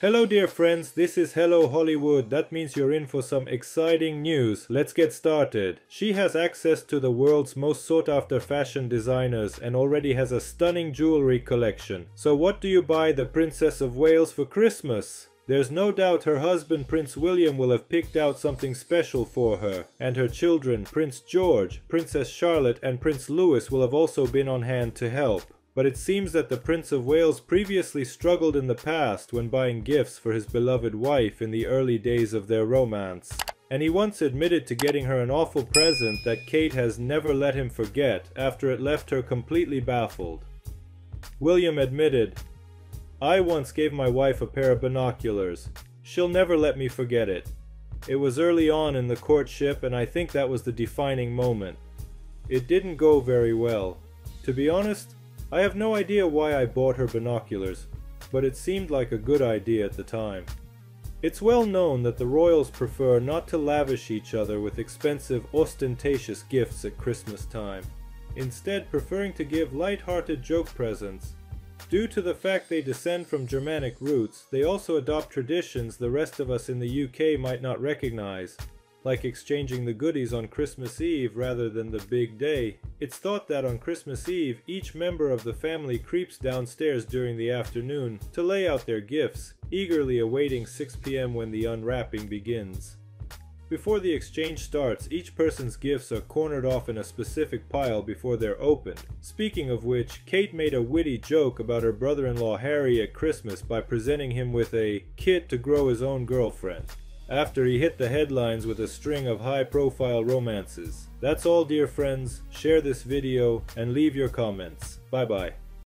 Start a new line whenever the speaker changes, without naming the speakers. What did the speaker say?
Hello dear friends, this is Hello Hollywood. That means you're in for some exciting news. Let's get started. She has access to the world's most sought after fashion designers and already has a stunning jewelry collection. So what do you buy the Princess of Wales for Christmas? There's no doubt her husband Prince William will have picked out something special for her, and her children Prince George, Princess Charlotte and Prince Louis will have also been on hand to help but it seems that the Prince of Wales previously struggled in the past when buying gifts for his beloved wife in the early days of their romance. And he once admitted to getting her an awful present that Kate has never let him forget after it left her completely baffled. William admitted, I once gave my wife a pair of binoculars. She'll never let me forget it. It was early on in the courtship and I think that was the defining moment. It didn't go very well. To be honest, I have no idea why I bought her binoculars, but it seemed like a good idea at the time. It's well known that the royals prefer not to lavish each other with expensive, ostentatious gifts at Christmas time, instead preferring to give light-hearted joke presents. Due to the fact they descend from Germanic roots, they also adopt traditions the rest of us in the UK might not recognize, like exchanging the goodies on Christmas Eve rather than the big day. It's thought that on Christmas Eve, each member of the family creeps downstairs during the afternoon to lay out their gifts, eagerly awaiting 6 p.m. when the unwrapping begins. Before the exchange starts, each person's gifts are cornered off in a specific pile before they're opened. Speaking of which, Kate made a witty joke about her brother-in-law Harry at Christmas by presenting him with a kit to grow his own girlfriend after he hit the headlines with a string of high-profile romances. That's all dear friends, share this video and leave your comments. Bye bye.